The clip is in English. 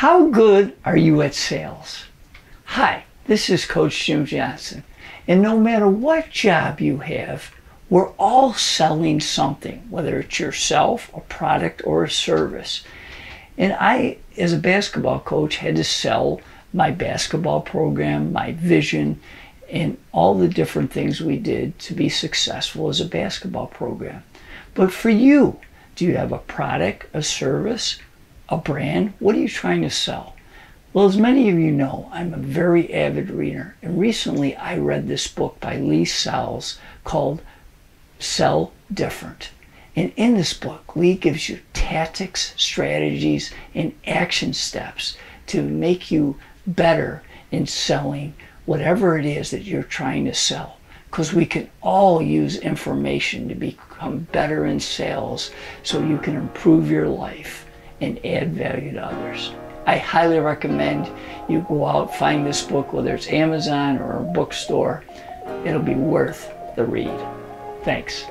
How good are you at sales? Hi, this is Coach Jim Johnson. And no matter what job you have, we're all selling something, whether it's yourself, a product, or a service. And I, as a basketball coach, had to sell my basketball program, my vision, and all the different things we did to be successful as a basketball program. But for you, do you have a product, a service, a brand? What are you trying to sell? Well, as many of you know, I'm a very avid reader, and recently I read this book by Lee Salz called Sell Different. And in this book, Lee gives you tactics, strategies, and action steps to make you better in selling whatever it is that you're trying to sell. Because we can all use information to become better in sales so you can improve your life and add value to others. I highly recommend you go out, find this book, whether it's Amazon or a bookstore. It'll be worth the read. Thanks.